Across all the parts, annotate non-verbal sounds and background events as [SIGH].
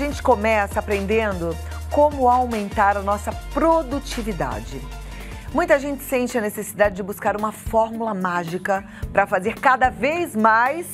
A gente começa aprendendo como aumentar a nossa produtividade. Muita gente sente a necessidade de buscar uma fórmula mágica para fazer cada vez mais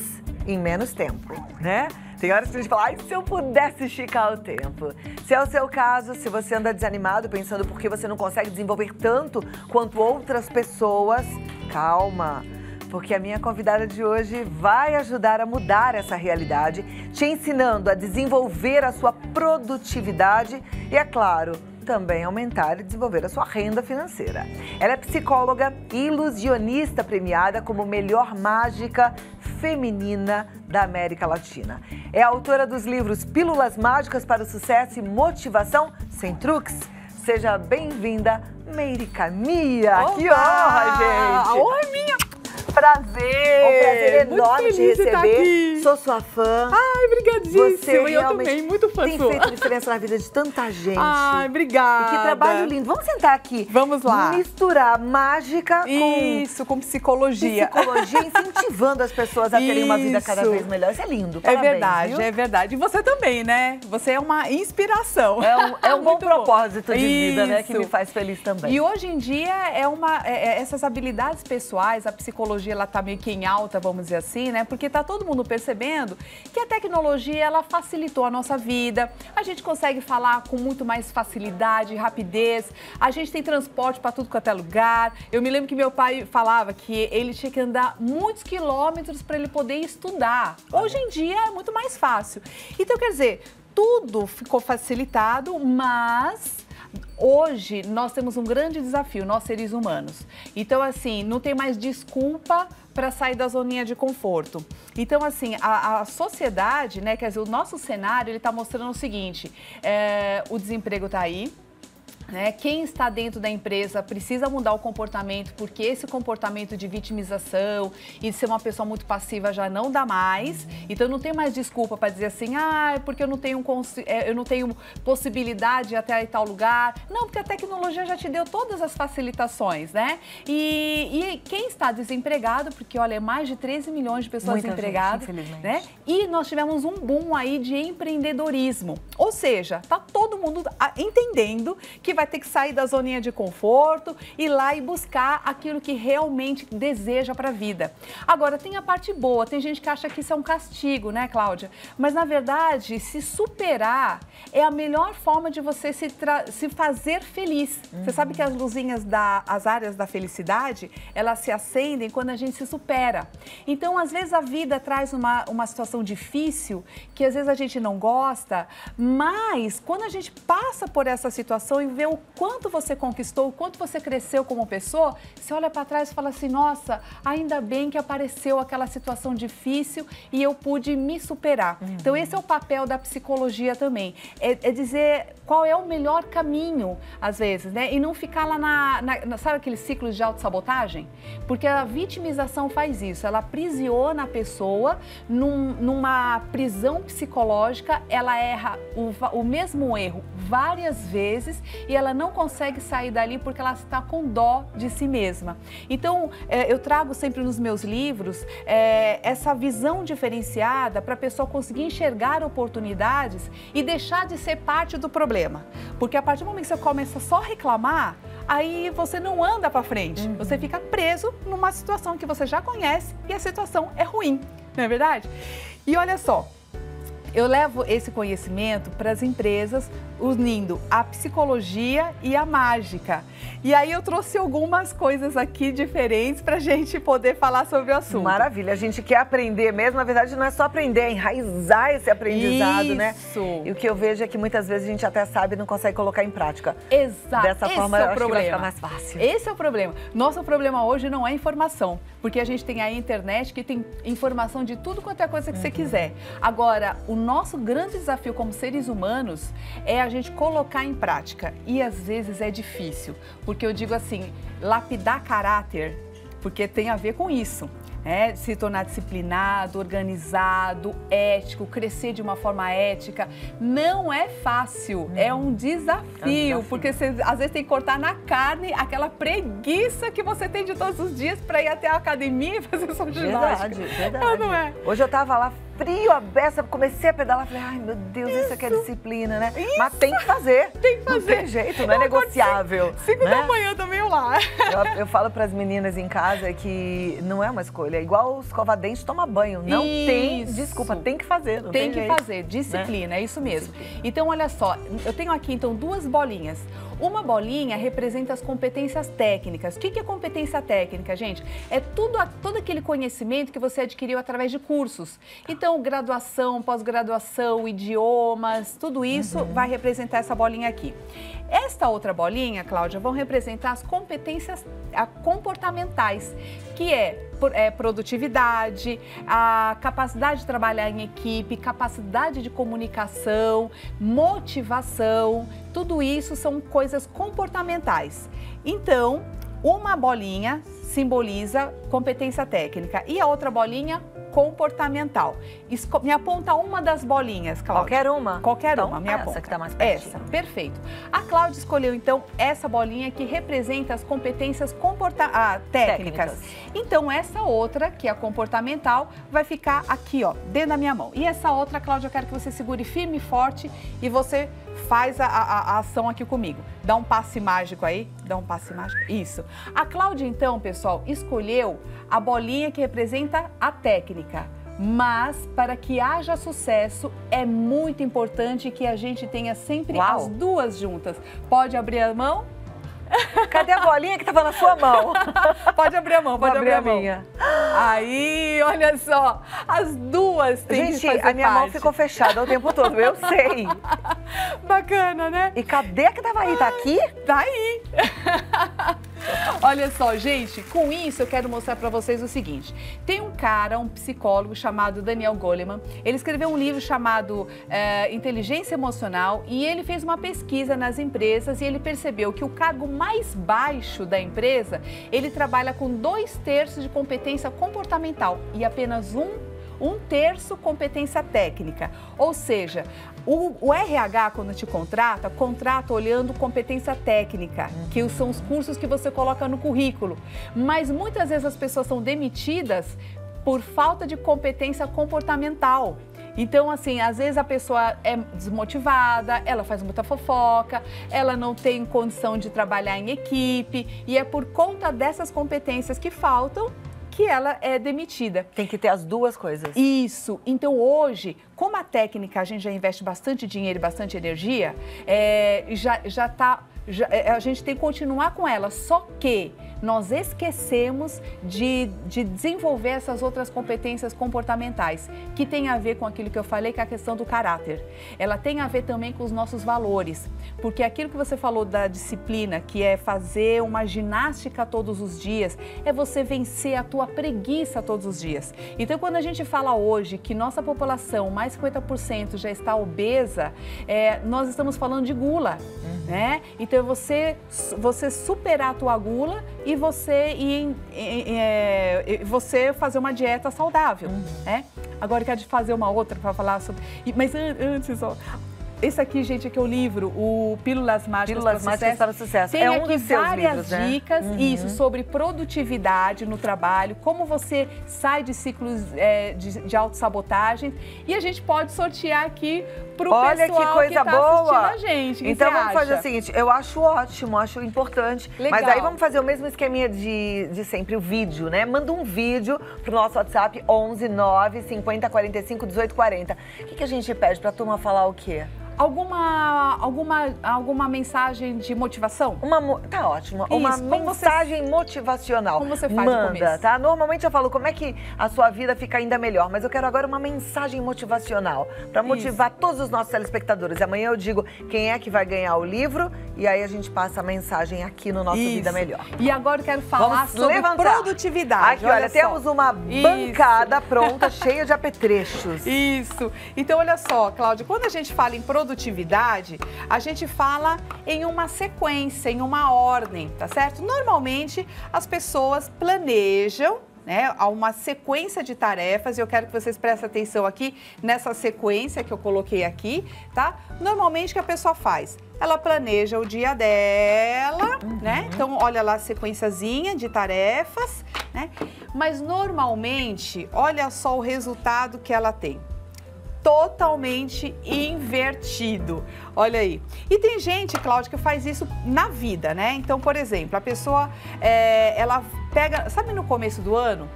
em menos tempo, né? Tem horas que a gente fala, ai, se eu pudesse esticar o tempo. Se é o seu caso, se você anda desanimado pensando por que você não consegue desenvolver tanto quanto outras pessoas, calma porque a minha convidada de hoje vai ajudar a mudar essa realidade, te ensinando a desenvolver a sua produtividade e, é claro, também aumentar e desenvolver a sua renda financeira. Ela é psicóloga e ilusionista premiada como melhor mágica feminina da América Latina. É autora dos livros Pílulas Mágicas para o Sucesso e Motivação Sem Truques. Seja bem-vinda, Meire Mia. Que honra, gente! A honra é minha! Prazer. Um prazer enorme te receber. Sou sua fã. Ai, obrigadíssima. Você eu também, muito fã Tem sua. feito diferença na vida de tanta gente. Ai, obrigada. E que trabalho lindo. Vamos sentar aqui. Vamos lá. Misturar mágica com... Isso, com psicologia. Psicologia, [LAUGHS] incentivando as pessoas a terem uma vida cada vez melhor. Isso é lindo. Parabéns, é verdade, viu? é verdade. E você também, né? Você é uma inspiração. É um, é um [LAUGHS] bom propósito de Isso. vida, né? Que me faz feliz também. E hoje em dia, é uma, é, essas habilidades pessoais, a psicologia, ela tá meio que em alta, vamos dizer assim, né? Porque tá todo mundo percebendo que a tecnologia, ela facilitou a nossa vida. A gente consegue falar com muito mais facilidade, rapidez. A gente tem transporte para tudo quanto é lugar. Eu me lembro que meu pai falava que ele tinha que andar muitos quilômetros para ele poder estudar. Hoje em dia é muito mais fácil. Então, quer dizer, tudo ficou facilitado, mas hoje nós temos um grande desafio, nós seres humanos. Então, assim, não tem mais desculpa para sair da zoninha de conforto. Então, assim, a, a, sociedade, né, quer dizer, o nosso cenário, ele está mostrando o seguinte, é, o desemprego está aí, né? Quem está dentro da empresa precisa mudar o comportamento, porque esse comportamento de vitimização e de ser uma pessoa muito passiva já não dá mais. Então não tem mais desculpa para dizer assim, ah, é porque eu não tenho eu não tenho possibilidade de até tal lugar. Não, porque a tecnologia já te deu todas as facilitações, né? E, e quem está desempregado, porque olha, é mais de 13 milhões de pessoas Muita desempregadas, gente, né? E nós tivemos um boom aí de empreendedorismo. Ou seja, tá todo mundo entendendo que vai ter que sair da zoninha de conforto, ir lá e buscar aquilo que realmente deseja para a vida. Agora, tem a parte boa, tem gente que acha que isso é um castigo, né, Cláudia? Mas, na verdade, se superar é a melhor forma de você se, se fazer feliz. Uhum. Você sabe que as luzinhas das as áreas da felicidade, elas se acendem quando a gente se supera. Então, às vezes, a vida traz uma, uma situação difícil, que às vezes a gente não gosta, mas quando a gente passa por essa situação e vê o quanto você conquistou, o quanto você cresceu como pessoa, você olha para trás e fala assim: nossa, ainda bem que apareceu aquela situação difícil e eu pude me superar. Uhum. Então, esse é o papel da psicologia também. É, é, dizer qual é o melhor caminho, às vezes, né? E não ficar lá na. na, sabe aqueles ciclos de autossabotagem? Porque a vitimização faz isso, ela aprisiona a pessoa num, numa prisão psicológica, ela erra o, o mesmo erro várias vezes e ela não consegue sair dali porque ela está com dó de si mesma. Então, é, eu trago sempre nos meus livros é, essa visão diferenciada para a pessoa conseguir enxergar oportunidades e deixar de ser parte do problema. Porque a partir do momento que você começa só a reclamar, aí você não anda para frente. Uhum. Você fica preso numa situação que você já conhece e a situação é ruim, não é verdade? E olha só, eu levo esse conhecimento para as empresas, unindo a psicologia e a mágica. E aí eu trouxe algumas coisas aqui diferentes para a gente poder falar sobre o assunto. Maravilha, a gente quer aprender mesmo, na verdade não é só aprender, é enraizar esse aprendizado, né? Isso. né? E o que eu vejo é que muitas vezes a gente até sabe e não consegue colocar em prática. Exato. Dessa esse forma, é o eu acho problema. que vai ficar mais fácil. Esse é o problema. Nosso problema hoje não é informação, porque a gente tem a internet que tem informação de tudo quanto é coisa que uhum. você quiser. Agora, o nosso grande desafio como seres humanos é a gente colocar em prática. E às vezes é difícil, porque eu digo assim, lapidar caráter, porque tem a ver com isso. Né? Se tornar disciplinado, organizado, ético, crescer de uma forma ética. Não é fácil, é um desafio, é um desafio. porque você às vezes tem que cortar na carne aquela preguiça que você tem de todos os dias para ir até a academia e fazer sua ginástica. Verdade, verdade. Não é? Hoje eu tava lá frio a beça, comecei a pedalar, falei, ai meu Deus, isso, isso aqui é disciplina, né? Isso. Mas tem que fazer. Tem que fazer. Não tem jeito, não é negociável. Cinco né? da manhã também eu lá. Eu, eu falo para as meninas em casa que não é uma escolha, é igual escovar dente, toma banho. Não isso. tem, desculpa, tem que fazer. Não tem, tem que jeito. fazer, disciplina, né? é isso mesmo. Disciplina. Então, olha só, eu tenho aqui então duas bolinhas. Uma bolinha representa as competências técnicas. O que é competência técnica, gente? É tudo, todo aquele conhecimento que você adquiriu através de cursos. Então, graduação, pós-graduação, idiomas, tudo isso uhum. vai representar essa bolinha aqui. Esta outra bolinha, Cláudia, vão representar as competências comportamentais, que é, é, produtividade, a capacidade de trabalhar em equipe, capacidade de comunicação, motivação, tudo isso são coisas comportamentais. Então, uma bolinha simboliza competência técnica e a outra bolinha comportamental. Esco me aponta uma das bolinhas, Cláudia. Qualquer uma? Qualquer então, uma, me essa aponta. que está mais pertinho. Essa, perfeito. A Cláudia escolheu, então, essa bolinha que representa as competências comporta ah, técnicas. técnicas. Então, essa outra, que é a comportamental, vai ficar aqui, ó, dentro da minha mão. E essa outra, Cláudia, eu quero que você segure firme e forte e você faz a, a, a, ação aqui comigo. Dá um passe mágico aí, dá um passe mágico. Isso. A Cláudia, então, pessoal, escolheu a bolinha que representa a técnica. Mas para que haja sucesso, é muito importante que a gente tenha sempre Uau. as duas juntas. Pode abrir a mão? Cadê a bolinha que estava na sua mão? pode abrir a mão, pode abrir, abrir a, a minha. Aí, olha só, as duas têm Gente, que fazer a minha parte. mão ficou fechada o tempo todo, eu sei. Bacana, né? E cadê a que tava aí? Tá aqui? Tá aí. Olha só, gente, com isso eu quero mostrar para vocês o seguinte. Tem um cara, um psicólogo chamado Daniel Goleman. Ele escreveu um livro chamado é, Inteligência Emocional e ele fez uma pesquisa nas empresas e ele percebeu que o cargo mais baixo da empresa, ele trabalha com dois terços de competência comportamental e apenas um um terço competência técnica. Ou seja, o, o, RH, quando te contrata, contrata olhando competência técnica, que são os cursos que você coloca no currículo. Mas muitas vezes as pessoas são demitidas por falta de competência comportamental. Então, assim, às vezes a pessoa é desmotivada, ela faz muita fofoca, ela não tem condição de trabalhar em equipe, e é por conta dessas competências que faltam que ela é demitida. Tem que ter as duas coisas. Isso. Então hoje, como a técnica a gente já investe bastante dinheiro e bastante energia, é, já já está já, é, a gente tem que continuar com ela. Só que nós esquecemos de, de desenvolver essas outras competências comportamentais, que tem a ver com aquilo que eu falei, que é a questão do caráter. Ela tem a ver também com os nossos valores, porque aquilo que você falou da disciplina, que é fazer uma ginástica todos os dias, é você vencer a tua preguiça todos os dias. Então, quando a gente fala hoje que nossa população, mais 50% já está obesa, é, nós estamos falando de gula, uhum. né? Então, você, você superar a tua gula e você ir, é, você fazer uma dieta saudável, uhum. né? Agora eu quero fazer uma outra para falar sobre. Mas antes, ó, esse aqui, gente, aqui é o livro, o Pílulas Mágicas Pílulas para Mágicas para Sucesso. Tem é um aqui várias livros, né? dicas, uhum. isso, sobre produtividade no trabalho, como você sai de ciclos é, de, de autossabotagem. E a gente pode sortear aqui para o pessoal que coisa que tá boa! a gente. Que então vamos acha? fazer o seguinte, eu acho ótimo, acho importante. Legal. Mas aí vamos fazer o mesmo esqueminha de, de sempre, o vídeo, né? Manda um vídeo pro nosso WhatsApp 11 9 50 45 18 40. O que, que a gente pede para a turma falar o quê? Alguma, alguma, alguma mensagem de motivação? Uma, tá ótimo. Isso, uma mensagem você, motivacional. Como você faz Manda, tá? Normalmente eu falo como é que a sua vida fica ainda melhor, mas eu quero agora uma mensagem motivacional para motivar Isso. todos os nossos telespectadores. Amanhã eu digo quem é que vai ganhar o livro e aí a gente passa a mensagem aqui no nosso Isso. Vida Melhor. E agora eu quero falar Vamos sobre levantar. produtividade. Aqui, olha, olha temos uma bancada pronta, [LAUGHS] cheia de apetrechos. Isso. Então, olha só, Cláudia, quando a gente fala em produtividade, produtividade, a gente fala em uma sequência, em uma ordem, tá certo? Normalmente as pessoas planejam né, a uma sequência de tarefas. E eu quero que vocês prestem atenção aqui nessa sequência que eu coloquei aqui, tá? Normalmente o que a pessoa faz? Ela planeja o dia dela, uhum. né? Então, olha lá a sequenciazinha de tarefas, né? Mas normalmente, olha só o resultado que ela tem totalmente invertido. Olha aí. E tem gente, Cláudia, que faz isso na vida, né? Então, por exemplo, a pessoa, é, ela pega, sabe no começo do ano?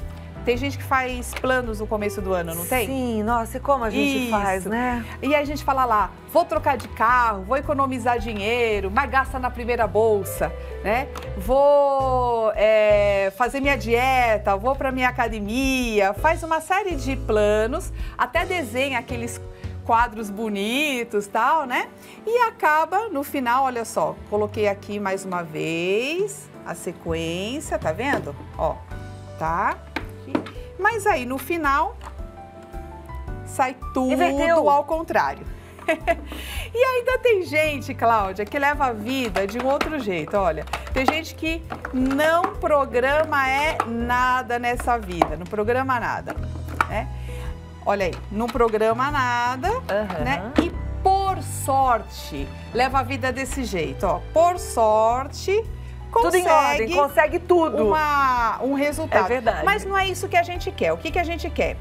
Tem gente que faz planos no começo do ano, não tem? Sim, nossa, e como a gente Isso. faz, né? E a gente fala lá, vou trocar de carro, vou economizar dinheiro, mas gasta na primeira bolsa, né? Vou é, fazer minha dieta, vou para minha academia, faz uma série de planos, até desenha aqueles quadros bonitos, tal, né? E acaba no final, olha só, coloquei aqui mais uma vez a sequência, tá vendo? Ó, tá? Mas aí no final sai tudo Inverteu. ao contrário. [LAUGHS] e ainda tem gente, Cláudia, que leva a vida de um outro jeito. Olha, tem gente que não programa é nada nessa vida, não programa nada, né? Olha aí, não programa nada, uhum. né? E por sorte, leva a vida desse jeito, ó. Por sorte, consegue tudo em ordem, consegue tudo. Uma, um resultado. É verdade. Mas não é isso que a gente quer. O que, que a gente quer?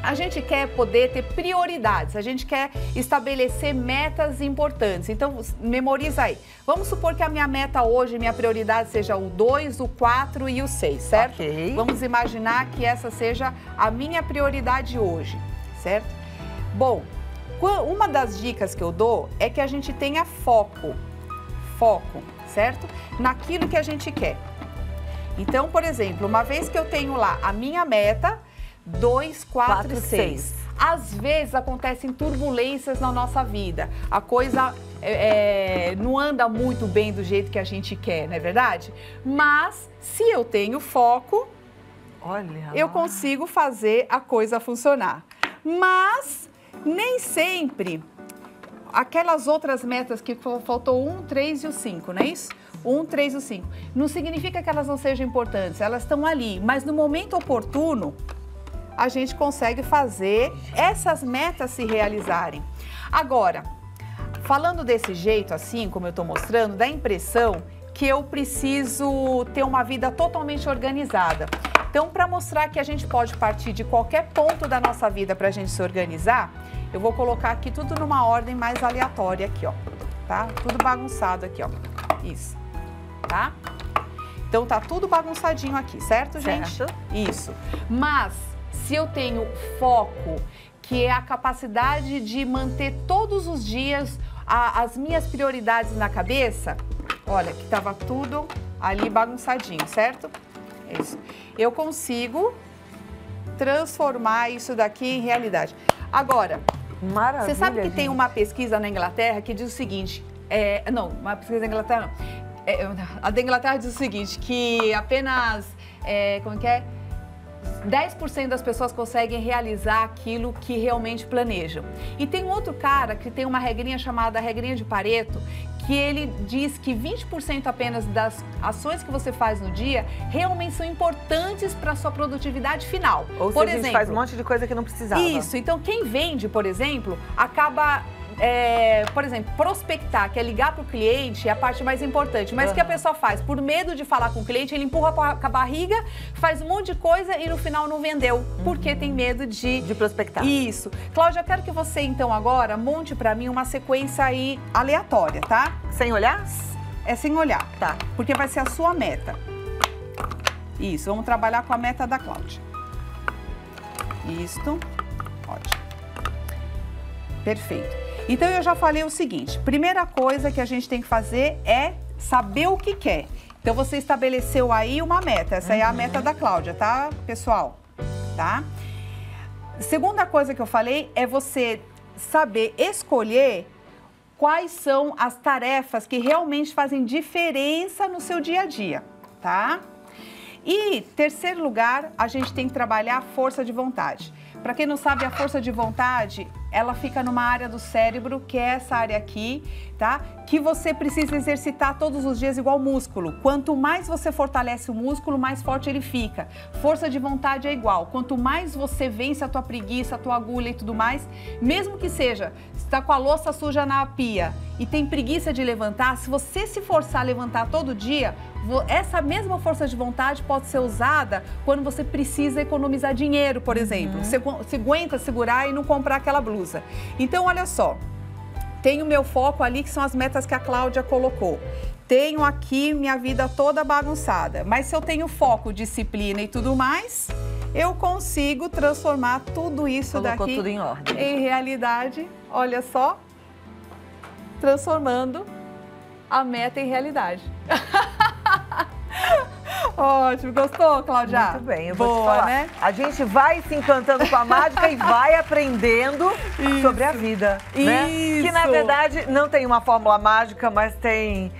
A gente quer poder ter prioridades, a gente quer estabelecer metas importantes. Então, memoriza aí. Vamos supor que a minha meta hoje, minha prioridade seja o 2, o 4 e o 6, certo? Ok. Vamos imaginar que essa seja a minha prioridade hoje, certo? Bom, uma das dicas que eu dou é que a gente tenha foco. Foco certo? Naquilo que a gente quer. Então, por exemplo, uma vez que eu tenho lá a minha meta, 2, 4 e 6. Às vezes acontecem turbulências na nossa vida. A coisa é, é, não anda muito bem do jeito que a gente quer, não é verdade? Mas se eu tenho foco, Olha eu consigo fazer a coisa funcionar. Mas nem sempre aquelas outras metas que faltou um, três e o cinco, não é isso? Um, três e o cinco. Não significa que elas não sejam importantes, elas estão ali, mas no momento oportuno a gente consegue fazer essas metas se realizarem. Agora, falando desse jeito, assim como eu estou mostrando, dá a impressão que eu preciso ter uma vida totalmente organizada. Então, para mostrar que a gente pode partir de qualquer ponto da nossa vida para a gente se organizar, eu vou colocar aqui tudo numa ordem mais aleatória aqui, ó. Tá? Tudo bagunçado aqui, ó. Isso. Tá? Então tá tudo bagunçadinho aqui, certo, gente? Certo. Isso. Mas se eu tenho foco, que é a capacidade de manter todos os dias a, as minhas prioridades na cabeça, olha, que tava tudo ali bagunçadinho, certo? Isso. Eu consigo transformar isso daqui em realidade. Agora, Maravilha, você sabe que gente. tem uma pesquisa na Inglaterra que diz o seguinte, é, não, uma pesquisa na Inglaterra não. É, a da Inglaterra diz o seguinte, que apenas, é, como é que é? 10% das pessoas conseguem realizar aquilo que realmente planejam. E tem um outro cara que tem uma regrinha chamada regrinha de Pareto, que ele diz que 20% apenas das ações que você faz no dia realmente são importantes para a sua produtividade final. Ou por seja, exemplo, a gente faz um monte de coisa que não precisava. Isso, então quem vende, por exemplo, acaba é, por exemplo, prospectar, que é ligar para o cliente, é a parte mais importante. Mas o uhum. que a pessoa faz? Por medo de falar com o cliente, ele empurra com a barriga, faz um monte de coisa e no final não vendeu, uhum. porque tem medo de... De prospectar. Isso. Cláudia, eu quero que você, então, agora monte para mim uma sequência aí aleatória, tá? Sem olhar? É sem olhar. Tá. Porque vai ser a sua meta. Isso, vamos trabalhar com a meta da Cláudia. Isto. Ótimo. Perfeito. Então eu já falei o seguinte: primeira coisa que a gente tem que fazer é saber o que quer. Então você estabeleceu aí uma meta. Essa uhum. é a meta da Cláudia, tá, pessoal? Tá? Segunda coisa que eu falei é você saber escolher quais são as tarefas que realmente fazem diferença no seu dia a dia, tá? E terceiro lugar, a gente tem que trabalhar a força de vontade. Para quem não sabe, a força de vontade, ela fica numa área do cérebro, que é essa área aqui, tá? Que você precisa exercitar todos os dias igual músculo. Quanto mais você fortalece o músculo, mais forte ele fica. Força de vontade é igual. Quanto mais você vence a tua preguiça, a tua agulha e tudo mais, mesmo que seja, está com a louça suja na pia e tem preguiça de levantar, se você se forçar a levantar todo dia, essa mesma força de vontade pode ser usada quando você precisa economizar dinheiro, por exemplo. Uhum. Você, você aguenta segurar e não comprar aquela blusa. Então, olha só, tenho meu foco ali, que são as metas que a Cláudia colocou. Tenho aqui minha vida toda bagunçada, mas se eu tenho foco, disciplina e tudo mais, eu consigo transformar tudo isso Colocou daqui tudo em, ordem. em realidade. Olha só, transformando a meta em realidade. [LAUGHS] Ótimo, gostou, Cláudia? Muito bem, eu Boa, vou te falar. Né? A gente vai se encantando com a mágica e vai aprendendo Isso. sobre a vida. Né? Que na verdade não tem uma fórmula mágica, mas tem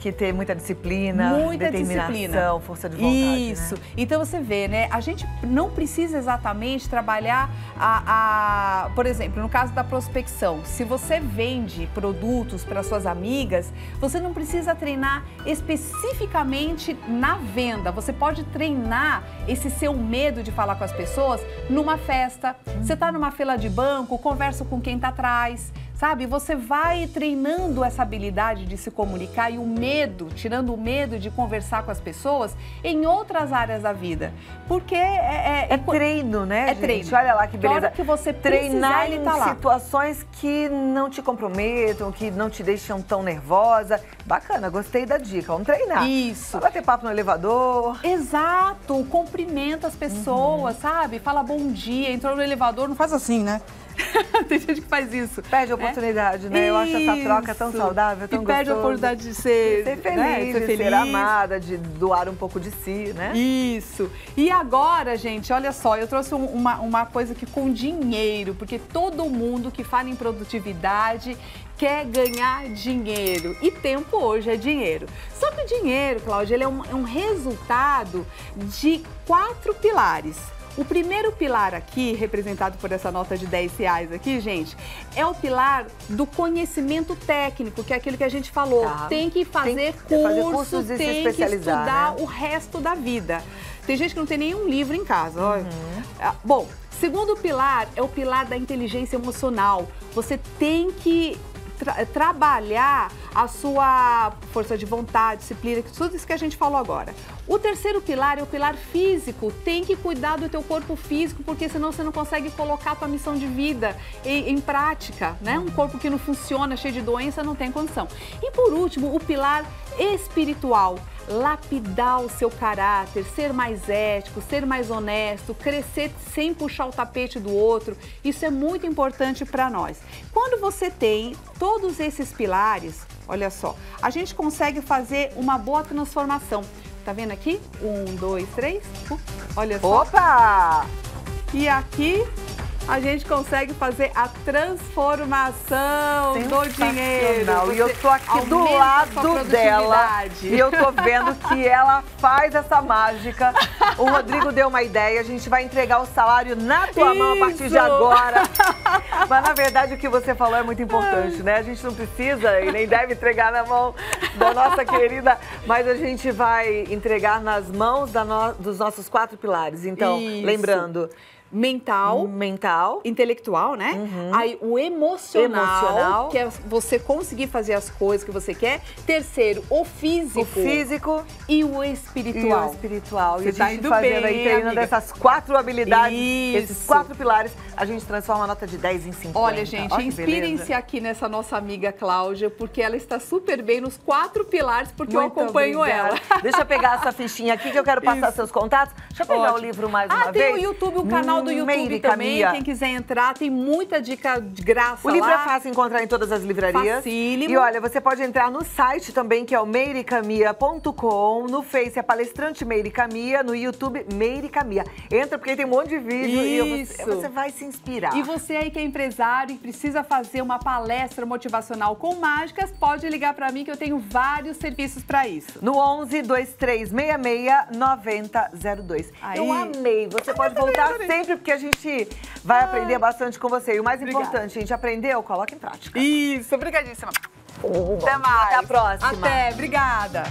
que ter muita disciplina, muita determinação, disciplina. força de vontade. Né? Isso. Né? Então você vê, né? A gente não precisa exatamente trabalhar a, a, por exemplo, no caso da prospecção, se você vende produtos para suas amigas, você não precisa treinar especificamente na venda. Você pode treinar esse seu medo de falar com as pessoas numa festa. Você está numa fila de banco, conversa com quem está atrás sabe? Você vai treinando essa habilidade de se comunicar e o medo, tirando o medo de conversar com as pessoas em outras áreas da vida. Porque é. É, é treino, né? É gente? treino. Olha lá que beleza. que você treinar precisar, em tá situações que não te comprometam, que não te deixam tão nervosa. Bacana, gostei da dica. Vamos treinar. Isso. Vai ter papo no elevador. Exato. Cumprimenta as pessoas, uhum. sabe? Fala bom dia. Entrou no elevador, não faz assim, né? [LAUGHS] Tem gente que faz isso. Perde a né? oportunidade, né? Eu acho essa troca tão saudável, tão e perde a oportunidade de ser, ser feliz, né? ser, feliz. ser amada, de doar um pouco de si, né? Isso. E agora, gente, olha só, eu trouxe uma, uma coisa que com dinheiro, porque todo mundo que fala em produtividade quer ganhar dinheiro. E tempo hoje é dinheiro. Só que o dinheiro, Cláudia, ele é um, é um resultado de quatro pilares. O primeiro pilar aqui, representado por essa nota de 10 reais aqui, gente, é o pilar do conhecimento técnico, que é aquilo que a gente falou. Tá. Tem que fazer, tem que curso, fazer cursos e tem que estudar né? o resto da vida. Tem gente que não tem nenhum livro em casa. Uhum. Ah, bom, segundo pilar é o pilar da inteligência emocional. Você tem que tra trabalhar a sua força de vontade, disciplina, tudo isso que a gente falou agora. O terceiro pilar é o pilar físico. Tem que cuidar do teu corpo físico, porque senão você não consegue colocar a tua missão de vida em, em prática, né? Um corpo que não funciona, cheio de doença, não tem condição. E por último, o pilar espiritual lapidar o seu caráter, ser mais ético, ser mais honesto, crescer sem puxar o tapete do outro. Isso é muito importante para nós. Quando você tem todos esses pilares, olha só, a gente consegue fazer uma boa transformação. Tá vendo aqui? Um, dois, três. Uh, olha só. Opa! E aqui a gente consegue fazer a transformação do dinheiro. Você e eu tô aqui do lado dela e eu tô vendo que ela faz essa mágica. O Rodrigo deu uma ideia, a gente vai entregar o salário na tua Isso. mão a partir de agora. Mas na verdade o que você falou é muito importante, né? A gente não precisa e nem deve entregar na mão da nossa querida, mas a gente vai entregar nas mãos no, dos nossos quatro pilares. Então, Isso. lembrando, mental, mental, intelectual, né? Uhum. Aí o emocional, emocional, que é você conseguir fazer as coisas que você quer. Terceiro, o físico, o físico e o espiritual. E o espiritual. Você e a tá gente tá fazendo bem, aí treinando essas quatro habilidades, Isso. esses quatro pilares, a gente transforma a nota de 10 em 50. Olha, gente, inspirem-se aqui nessa nossa amiga Cláudia, porque ela está super bem nos quatro pilares, porque Muito eu acompanho obrigada. ela. Deixa eu pegar essa fichinha aqui que eu quero passar Isso. seus contatos. Deixa eu pegar Ótimo. o livro mais ah, uma vez. Ah, tem o YouTube, o canal canal do YouTube Meire também, quem quiser entrar, tem muita dica de graça O livro lá. é fácil encontrar em todas as livrarias. Facílimo. E olha, você pode entrar no site também, que é o meiricamia.com, no Face é palestrante Meire Camia, no YouTube Meire Camia. Entra porque tem um monte de vídeo Isso. e você, você vai se inspirar. E você aí que é empresário e precisa fazer uma palestra motivacional com mágicas, pode ligar para mim que eu tenho vários serviços para isso. No 11 2366 9002. Aí. Eu amei. Você pode voltar sempre sempre, porque a gente vai aprender bastante com você. E o mais Obrigada. importante, a gente aprendeu, coloca em prática. Isso, obrigadíssima. Até mais. Até a próxima. Até, obrigada.